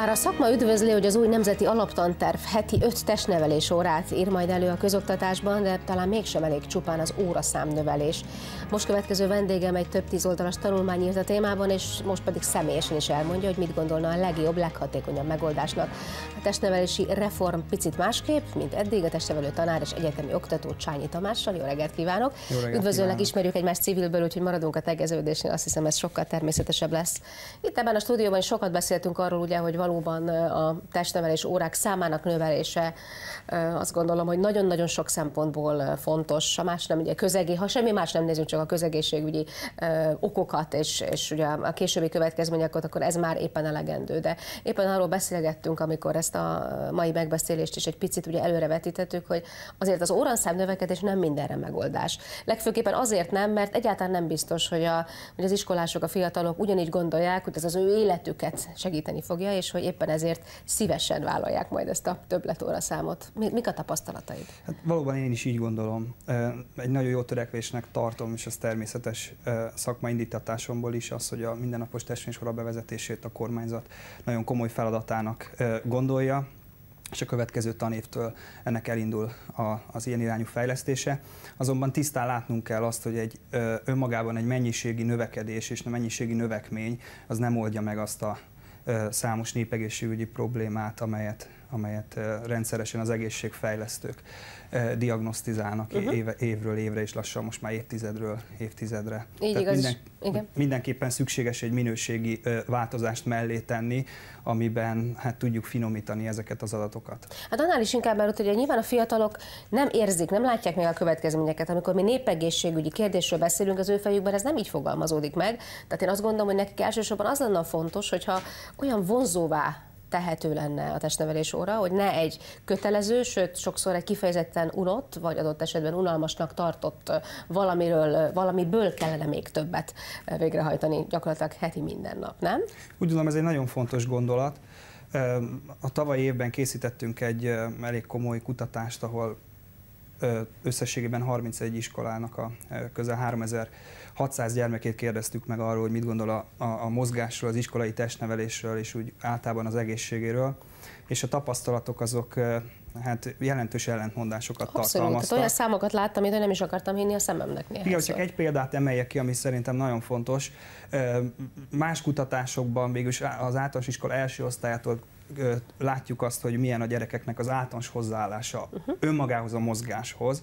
Bár a szakma üdvözli, hogy az új nemzeti alaptanterv heti öt testnevelés órát ír majd elő a közoktatásban, de talán mégsem elég csupán az óraszámnövelés. Most következő vendégem egy több tíz oldalas tanulmány írt a témában, és most pedig személyesen is elmondja, hogy mit gondolna a legjobb, leghatékonyabb megoldásnak. A testnevelési reform picit másképp, mint eddig, a testnevelő tanár és egyetemi oktató Csányi Tamással. Jó reggelt kívánok! Jó reggelt Üdvözöllek, kívánok. ismerjük egymást civilből, úgyhogy maradunk a tegeződésnél, azt hiszem ez sokkal természetesebb lesz. Itt ebben a stúdióban sokat beszéltünk arról, ugye, hogy valóban a testnevelés órák számának növelése azt gondolom, hogy nagyon-nagyon sok szempontból fontos. Ha más nem, ugye közegé, ha semmi más nem nézünk, csak a közegészségügyi okokat és, és ugye a későbbi következményeket, akkor ez már éppen elegendő. De éppen arról beszélgettünk, amikor ezt a mai megbeszélést is egy picit ugye előrevetítettük, hogy azért az óranszám növekedés nem mindenre megoldás. Legfőképpen azért nem, mert egyáltalán nem biztos, hogy, a, hogy az iskolások, a fiatalok ugyanígy gondolják, hogy ez az ő életüket segíteni fogja, és hogy éppen ezért szívesen vállalják majd ezt a többletóra számot. Mik a tapasztalataid? Hát valóban én is így gondolom. Egy nagyon jó törekvésnek tartom, és ez természetes szakmai indítatásomból is az, hogy a mindennapos testvériskola bevezetését a kormányzat nagyon komoly feladatának gondolja, és a következő tanévtől ennek elindul a, az ilyen irányú fejlesztése. Azonban tisztán látnunk kell azt, hogy egy önmagában egy mennyiségi növekedés és a mennyiségi növekmény az nem oldja meg azt a számos népegészségügyi problémát, amelyet, amelyet rendszeresen az egészségfejlesztők diagnosztizálnak uh-huh. éve, évről évre, és lassan most már évtizedről évtizedre. Így igaz. Minden, Igen. Mindenképpen szükséges egy minőségi változást mellé tenni, amiben hát tudjuk finomítani ezeket az adatokat. Hát annál is inkább, mert hogy nyilván a fiatalok nem érzik, nem látják még a következményeket. Amikor mi népegészségügyi kérdésről beszélünk, az ő fejükben ez nem így fogalmazódik meg. Tehát én azt gondolom, hogy nekik elsősorban az lenne fontos, hogyha olyan vonzóvá tehető lenne a testnevelés óra, hogy ne egy kötelező, sőt sokszor egy kifejezetten unott, vagy adott esetben unalmasnak tartott valamiről, valamiből kellene még többet végrehajtani gyakorlatilag heti minden nap, nem? Úgy gondolom, ez egy nagyon fontos gondolat. A tavalyi évben készítettünk egy elég komoly kutatást, ahol összességében 31 iskolának a közel 3600 gyermekét kérdeztük meg arról, hogy mit gondol a, a, a mozgásról, az iskolai testnevelésről és úgy általában az egészségéről, és a tapasztalatok azok hát jelentős ellentmondásokat Abszolút, tartalmaztak. Tehát olyan számokat láttam, amit nem is akartam hinni a szememnek néha. Igen, csak egy példát emeljek ki, ami szerintem nagyon fontos. Más kutatásokban végül az általános iskola első osztályától látjuk azt, hogy milyen a gyerekeknek az általános hozzáállása uh-huh. önmagához a mozgáshoz,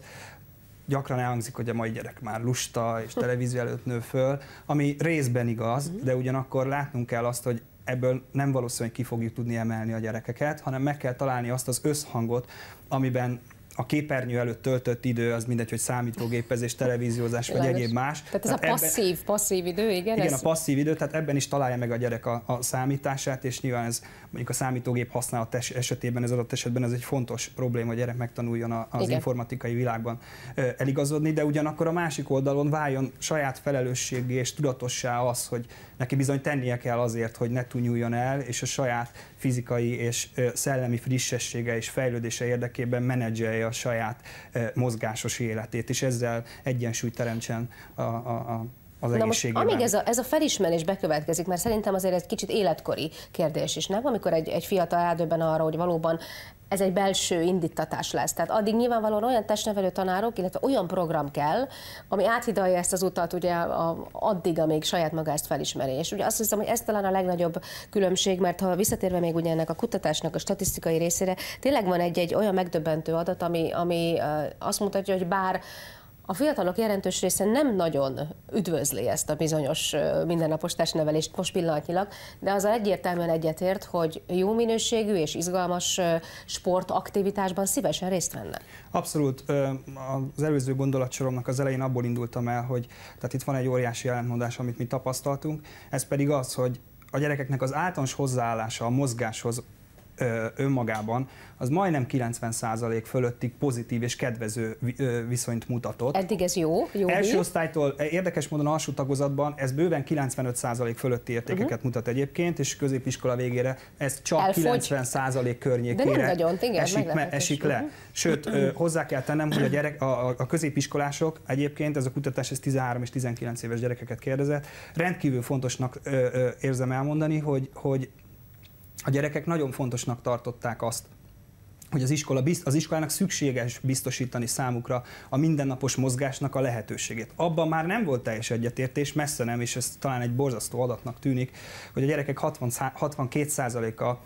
gyakran elhangzik, hogy a mai gyerek már lusta és televízió előtt nő föl, ami részben igaz, uh-huh. de ugyanakkor látnunk kell azt, hogy ebből nem valószínűleg ki fogjuk tudni emelni a gyerekeket, hanem meg kell találni azt az összhangot, amiben a képernyő előtt töltött idő az mindegy, hogy számítógépezés, televíziózás vagy egyéb más. Tehát ez tehát a passzív, ebben, passzív idő, igen? Igen, ez... a passzív idő, tehát ebben is találja meg a gyerek a, a számítását, és nyilván ez mondjuk a számítógép használat esetében, ez adott esetben ez egy fontos probléma, hogy a gyerek megtanuljon az igen. informatikai világban eligazodni, de ugyanakkor a másik oldalon váljon saját felelősségé és tudatossá az, hogy neki bizony tennie kell azért, hogy ne tunyuljon el, és a saját fizikai és szellemi frissessége és fejlődése érdekében menedzselje a saját mozgásos életét, és ezzel egyensúlyt teremtsen a, a, a az Na most, amíg ez a, ez a felismerés bekövetkezik, mert szerintem azért egy kicsit életkori kérdés is, nem? Amikor egy, egy fiatal eldöbben arra, hogy valóban ez egy belső indítatás lesz. Tehát addig nyilvánvalóan olyan testnevelő tanárok, illetve olyan program kell, ami áthidalja ezt az utat ugye a, addig, amíg saját maga ezt felismeri. És ugye azt hiszem, hogy ez talán a legnagyobb különbség, mert ha visszatérve még ugye ennek a kutatásnak a statisztikai részére, tényleg van egy-egy olyan megdöbbentő adat, ami, ami azt mutatja, hogy bár a fiatalok jelentős része nem nagyon üdvözli ezt a bizonyos mindennapos testnevelést most pillanatnyilag, de az egyértelműen egyetért, hogy jó minőségű és izgalmas sportaktivitásban szívesen részt venne. Abszolút. Az előző gondolatsoromnak az elején abból indultam el, hogy tehát itt van egy óriási ellentmondás, amit mi tapasztaltunk, ez pedig az, hogy a gyerekeknek az általános hozzáállása a mozgáshoz önmagában, az majdnem 90% fölöttig pozitív és kedvező viszonyt mutatott. Eddig ez jó? jó Első osztálytól érdekes módon alsó tagozatban ez bőven 95% fölötti értékeket uh-huh. mutat egyébként, és középiskola végére ez csak Elfogy. 90% környékére De nem nagyon, igen, esik, me, esik le. Uh-huh. Sőt, uh-huh. hozzá kell tennem, hogy a, gyerek, a, a középiskolások egyébként, ez a kutatás ez 13 és 19 éves gyerekeket kérdezett, rendkívül fontosnak ö, ö, érzem elmondani, hogy, hogy a gyerekek nagyon fontosnak tartották azt, hogy az, iskola, az iskolának szükséges biztosítani számukra a mindennapos mozgásnak a lehetőségét. Abban már nem volt teljes egyetértés, messze nem, és ez talán egy borzasztó adatnak tűnik, hogy a gyerekek 60, 62%-a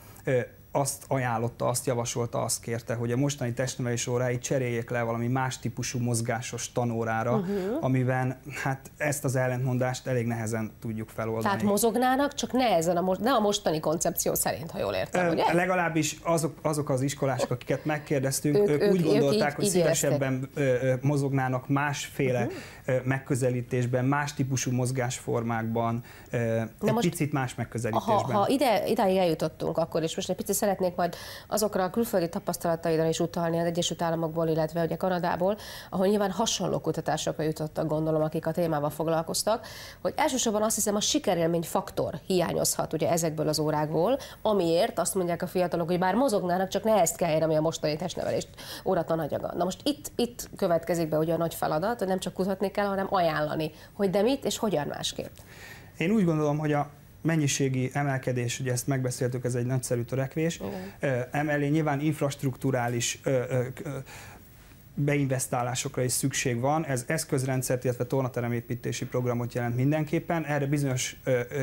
azt ajánlotta, azt javasolta, azt kérte, hogy a mostani testnevelés óráit cseréljék le valami más típusú mozgásos tanórára, uh-huh. amiben hát ezt az ellentmondást elég nehezen tudjuk feloldani. Tehát mozognának, csak ne, ezen a, ne a mostani koncepció szerint, ha jól értem, Ö, ugye? Legalábbis azok, azok az iskolások, akiket megkérdeztünk, ők, ők, ők úgy gondolták, ők így, hogy így szívesebben ö, mozognának másféle uh-huh. megközelítésben, más típusú mozgásformákban, Na egy most, picit más megközelítésben. Ha, ha ide, idáig eljutottunk, akkor is most egy picit szeretnék majd azokra a külföldi tapasztalataidra is utalni az Egyesült Államokból, illetve ugye Kanadából, ahol nyilván hasonló kutatásokra jutottak, gondolom, akik a témával foglalkoztak, hogy elsősorban azt hiszem a sikerélmény faktor hiányozhat ugye ezekből az órákból, amiért azt mondják a fiatalok, hogy bár mozognának, csak ne ezt kell ami a mostani testnevelést óratanagyaga. Na most itt, itt következik be ugye a nagy feladat, hogy nem csak kutatni kell, hanem ajánlani, hogy de mit és hogyan másképp. Én úgy gondolom, hogy a mennyiségi emelkedés, ugye ezt megbeszéltük, ez egy nagyszerű törekvés. Igen. Emellé nyilván infrastruktúrális beinvestálásokra is szükség van. Ez eszközrendszert, illetve tornateremépítési programot jelent mindenképpen. Erre bizonyos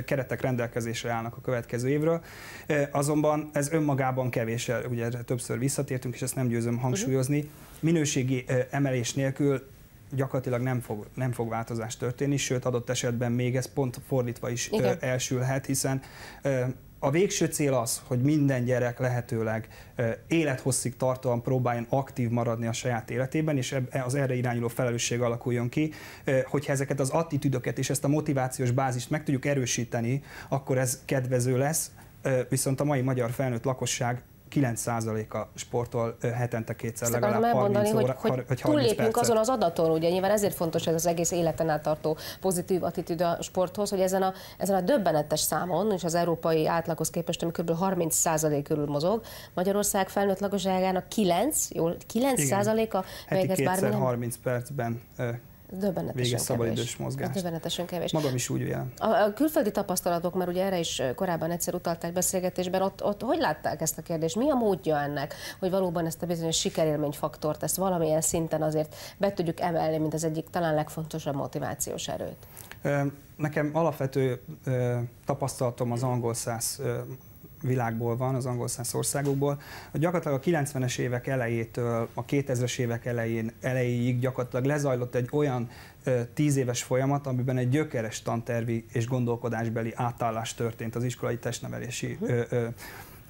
keretek rendelkezésre állnak a következő évről. Azonban ez önmagában kevés, ugye erre többször visszatértünk, és ezt nem győzöm hangsúlyozni. Minőségi emelés nélkül gyakorlatilag nem fog, nem fog változás történni, sőt adott esetben még ez pont fordítva is Igen. elsülhet, hiszen a végső cél az, hogy minden gyerek lehetőleg élethosszig tartóan próbáljon aktív maradni a saját életében, és az erre irányuló felelősség alakuljon ki. Hogyha ezeket az attitűdöket és ezt a motivációs bázist meg tudjuk erősíteni, akkor ez kedvező lesz, viszont a mai magyar felnőtt lakosság 9%-a sportol hetente kétszer Ezt legalább 30 mondani, óra, hogy, hogy, hogy túllépünk azon az adaton, ugye nyilván ezért fontos ez az egész életen át tartó pozitív attitűd a sporthoz, hogy ezen a, ezen a döbbenetes számon, és az európai átlaghoz képest, ami kb. 30% körül mozog, Magyarország felnőtt lakosságának 9, jó, 9%-a végez bármi 30 percben Döbbenetesen szabadidős mozgás. Döbbenetesen kevés. Magam is úgy vélem. A, a külföldi tapasztalatok, mert ugye erre is korábban egyszer utalták beszélgetésben, ott, ott hogy látták ezt a kérdést? Mi a módja ennek, hogy valóban ezt a bizonyos sikerélményfaktort, ezt valamilyen szinten azért be tudjuk emelni, mint az egyik talán legfontosabb motivációs erőt? Nekem alapvető tapasztalatom az angol száz világból van, az angol száz országokból. Gyakorlatilag a 90-es évek elejétől a 2000-es évek elején, elejéig gyakorlatilag lezajlott egy olyan tíz éves folyamat, amiben egy gyökeres tantervi és gondolkodásbeli átállás történt az iskolai testnevelési uh-huh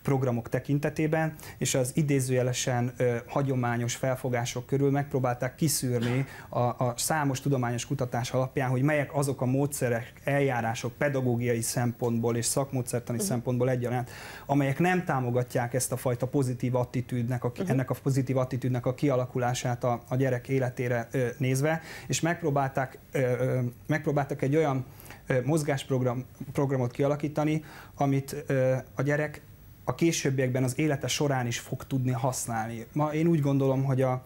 programok tekintetében, és az idézőjelesen ö, hagyományos felfogások körül megpróbálták kiszűrni a, a számos tudományos kutatás alapján, hogy melyek azok a módszerek, eljárások pedagógiai szempontból és szakmódszertani uh-huh. szempontból egyaránt, amelyek nem támogatják ezt a fajta pozitív attitűdnek, a, uh-huh. ennek a pozitív attitűdnek a kialakulását a, a gyerek életére ö, nézve, és megpróbálták, ö, ö, megpróbáltak egy olyan mozgásprogramot kialakítani, amit a gyerek a későbbiekben az élete során is fog tudni használni. Ma én úgy gondolom, hogy a,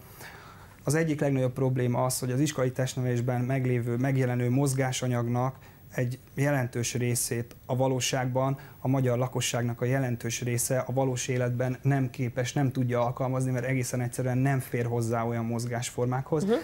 az egyik legnagyobb probléma az, hogy az iskolai testnevelésben meglévő, megjelenő mozgásanyagnak egy jelentős részét a valóságban a magyar lakosságnak a jelentős része a valós életben nem képes, nem tudja alkalmazni, mert egészen egyszerűen nem fér hozzá olyan mozgásformákhoz. Uh-huh.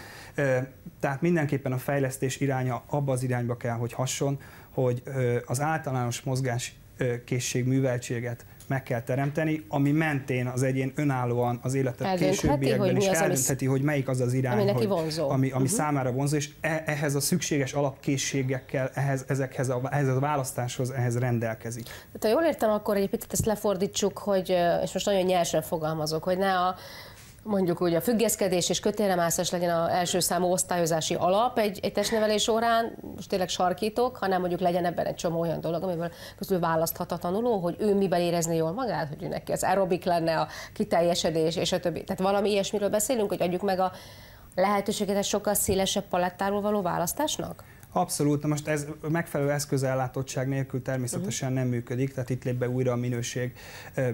Tehát mindenképpen a fejlesztés iránya abba az irányba kell, hogy hasson, hogy az általános mozgáskészség műveltséget meg kell teremteni, ami mentén az egyén önállóan az életet későbbiekben is az, eldöntheti, hogy melyik az az irány, ami, hogy, vonzó. ami, ami uh-huh. számára vonzó, és e, ehhez a szükséges alapkészségekkel, ehhez, ezekhez a, ehhez a választáshoz ehhez rendelkezik. Tehát ha jól értem, akkor egy picit ezt lefordítsuk, hogy, és most nagyon nyersen fogalmazok, hogy ne a mondjuk úgy a függeszkedés és kötélemászás legyen az első számú osztályozási alap egy, egy testnevelés órán, most tényleg sarkítok, hanem mondjuk legyen ebben egy csomó olyan dolog, amiből közül választhat a tanuló, hogy ő miben érezni jól magát, hogy ő neki az aerobik lenne, a kiteljesedés és a többi. Tehát valami ilyesmiről beszélünk, hogy adjuk meg a lehetőséget egy sokkal szélesebb palettáról való választásnak? Abszolút, most ez megfelelő eszközellátottság nélkül természetesen uh-huh. nem működik, tehát itt lép be újra a minőség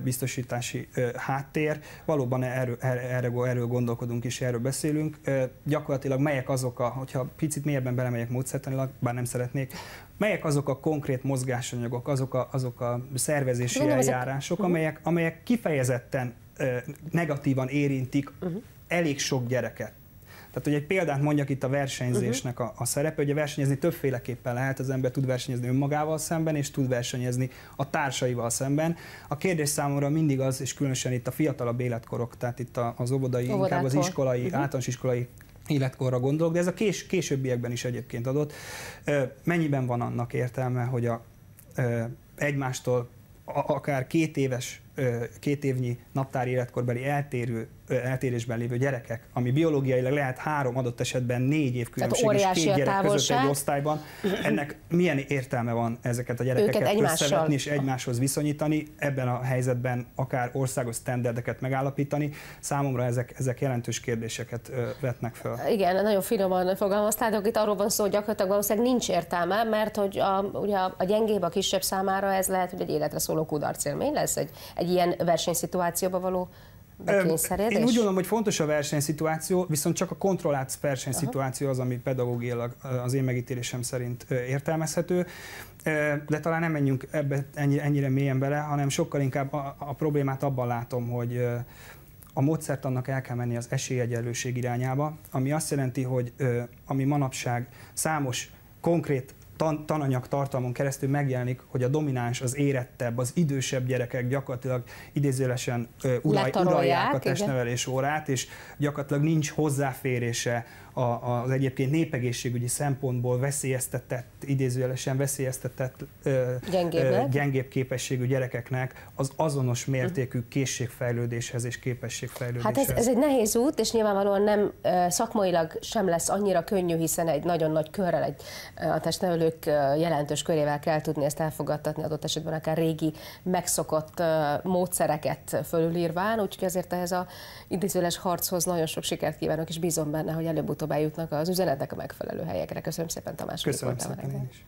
biztosítási háttér. Valóban erről, erről, erről gondolkodunk és erről beszélünk. Gyakorlatilag melyek azok a, hogyha picit mélyebben belemegyek módszertanilag, bár nem szeretnék, melyek azok a konkrét mozgásanyagok, azok a, azok a szervezési Tudom, eljárások, ezek... amelyek, amelyek kifejezetten negatívan érintik uh-huh. elég sok gyereket. Tehát, hogy egy példát mondjak itt a versenyzésnek a, a szerepe, hogy a versenyezni többféleképpen lehet, az ember tud versenyezni önmagával szemben, és tud versenyezni a társaival szemben. A kérdés számomra mindig az, és különösen itt a fiatalabb életkorok, tehát itt az óvodai, inkább az iskolai, uh-huh. általános iskolai életkorra gondolok, de ez a kés, későbbiekben is egyébként adott. Mennyiben van annak értelme, hogy a, egymástól akár két éves, két évnyi naptári életkorbeli eltérő eltérésben lévő gyerekek, ami biológiailag lehet három adott esetben négy év különbség és két gyerek között egy osztályban, ennek milyen értelme van ezeket a gyerekeket összevetni és egymáshoz viszonyítani, ebben a helyzetben akár országos sztenderdeket megállapítani, számomra ezek, ezek jelentős kérdéseket vetnek fel. Igen, nagyon finoman fogalmaztátok, itt arról van szó, hogy gyakorlatilag valószínűleg nincs értelme, mert hogy a, ugye a gyengébb, a kisebb számára ez lehet, hogy egy életre szóló kudarcélmény lesz, egy, egy ilyen versenyszituációban való én úgy gondolom, hogy fontos a versenyszituáció, viszont csak a kontrollált versenyszituáció az, ami pedagógiailag az én megítélésem szerint értelmezhető. De talán nem menjünk ebbe ennyire, ennyire mélyen bele, hanem sokkal inkább a, a problémát abban látom, hogy a módszert annak el kell menni az esélyegyenlőség irányába, ami azt jelenti, hogy ami manapság számos konkrét tan- tananyag tartalmon keresztül megjelenik, hogy a domináns, az érettebb, az idősebb gyerekek gyakorlatilag idézőlesen uraj, uralják a testnevelés órát, és gyakorlatilag nincs hozzáférése az egyébként népegészségügyi szempontból veszélyeztetett, idézőjelesen veszélyeztetett gyengébb képességű gyerekeknek az azonos mértékű készségfejlődéshez és képességfejlődéshez. Hát ez, ez egy nehéz út, és nyilvánvalóan nem szakmailag sem lesz annyira könnyű, hiszen egy nagyon nagy körrel egy, a testnevelők jelentős körével kell tudni ezt elfogadtatni, adott esetben akár régi megszokott módszereket fölülírván, úgyhogy azért ehhez a idézőles harchoz nagyon sok sikert kívánok, és bízom benne, hogy előbb-utóbb eljutnak az üzenetek a megfelelő helyekre. Köszönöm szépen, Tamás. Köszönöm szépen én is.